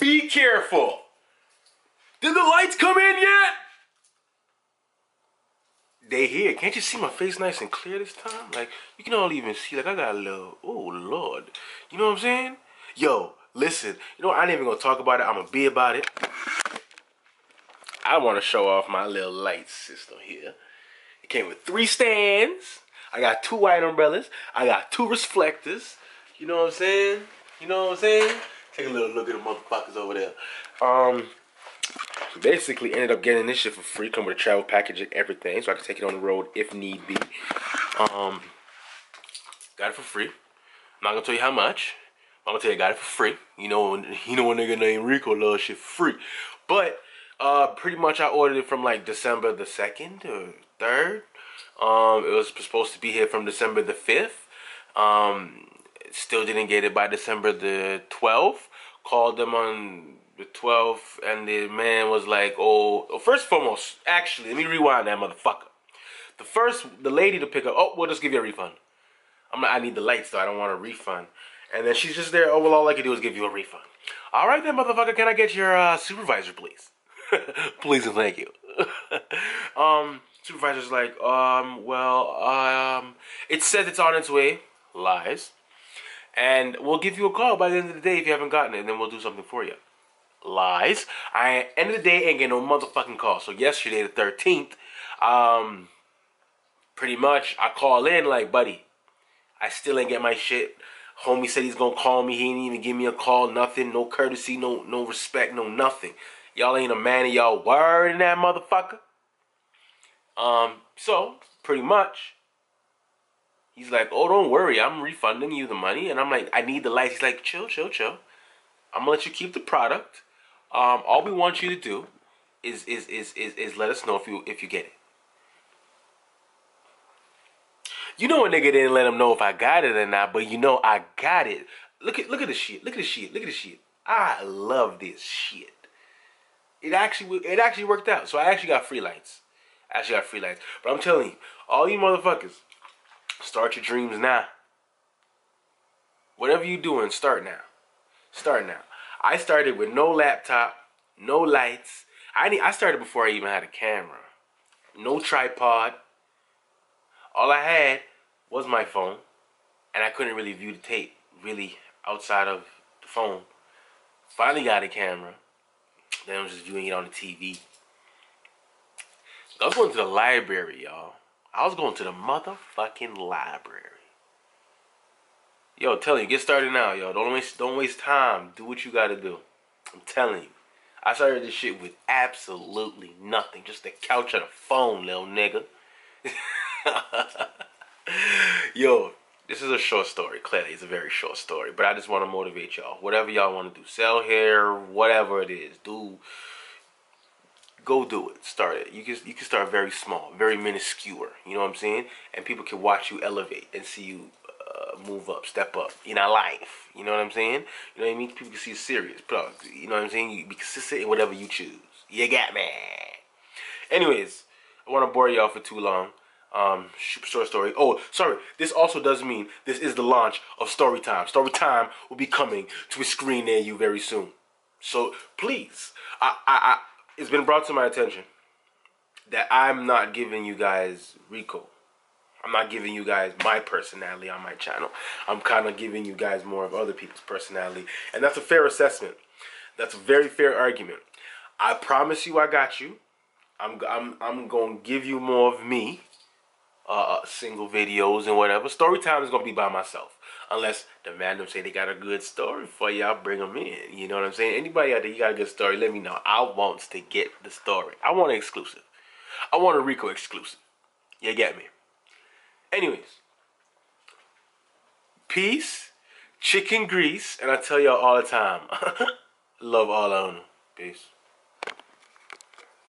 Be careful. Did the lights come in yet? They here. Can't you see my face nice and clear this time? Like, you can all even see, like, I got a little, oh, Lord. You know what I'm saying? Yo, listen. You know? I ain't even gonna talk about it. I'm gonna be about it. I want to show off my little light system here. It came with three stands. I got two white umbrellas. I got two reflectors. You know what I'm saying? You know what I'm saying? Take a little look at the motherfuckers over there. Um, basically ended up getting this shit for free. Come with a travel package and everything, so I can take it on the road if need be. Um, got it for free. I'm not gonna tell you how much. I'm gonna tell you I got it for free. You know, you know a nigga named Rico loves shit for free. But uh, pretty much I ordered it from like December the second or third. Um, it was supposed to be here from December the fifth. Um, still didn't get it by December the twelfth. Called them on the 12th, and the man was like, oh, first and foremost, actually, let me rewind that motherfucker. The first, the lady to pick up, oh, we'll just give you a refund. I'm not, I need the lights, though. I don't want a refund. And then she's just there, oh, well, all I can do is give you a refund. All right, then, motherfucker, can I get your uh, supervisor, please? please and thank you. um, supervisor's like, um, well, um, it says it's on its way. Lies. And we'll give you a call by the end of the day if you haven't gotten it, and then we'll do something for you. Lies. I end of the day ain't getting no motherfucking call. So yesterday the thirteenth, um, pretty much I call in like, buddy, I still ain't get my shit. Homie said he's gonna call me. He ain't even give me a call. Nothing. No courtesy. No no respect. No nothing. Y'all ain't a man of y'all word in that motherfucker. Um. So pretty much. He's like, oh, don't worry, I'm refunding you the money. And I'm like, I need the lights. He's like, chill, chill, chill. I'm gonna let you keep the product. Um, all we want you to do is is is is, is let us know if you if you get it. You know a nigga didn't let him know if I got it or not, but you know I got it. Look at look at the shit. Look at the shit. Look at the shit. I love this shit. It actually it actually worked out. So I actually got free lights. I actually got free lights. But I'm telling you, all you motherfuckers, start your dreams now. Whatever you're doing, start now. Start now. I started with no laptop, no lights. I need, I started before I even had a camera. No tripod. All I had was my phone, and I couldn't really view the tape really outside of the phone. Finally got a camera. Then I was just viewing it on the TV. I was going to the library, y'all. I was going to the motherfucking library. Yo, telling you, get started now, yo. Don't waste, don't waste time. Do what you gotta do. I'm telling you. I started this shit with absolutely nothing. Just a couch and a phone, little nigga. yo, this is a short story. Clearly, it's a very short story. But I just want to motivate y'all. Whatever y'all want to do. Sell hair, whatever it is. Do go do it. Start it. You can you can start very small, very minuscule. You know what I'm saying? And people can watch you elevate and see you uh, move up, step up in our life. You know what I'm saying? You know what I mean? People can see you serious. You know what I'm saying? You be consistent in whatever you choose. You got me. Anyways, I want to bore y'all for too long. Um, Superstore story. Oh, sorry. This also does mean this is the launch of Storytime. Storytime will be coming to a screen near you very soon. So please, I, I, I, it's been brought to my attention that I'm not giving you guys Rico I'm not giving you guys my personality on my channel. I'm kind of giving you guys more of other people's personality. And that's a fair assessment. That's a very fair argument. I promise you I got you. I'm, I'm, I'm going to give you more of me. Uh, single videos and whatever. Story time is to be by myself. Unless the random say they got a good story for you, I'll bring them in. You know what I'm saying? Anybody out there, you got a good story, let me know. I want to get the story. I want an exclusive. I want a Rico exclusive. You get me? Anyways, peace, chicken grease, and I tell y'all all the time, love all I own. Peace.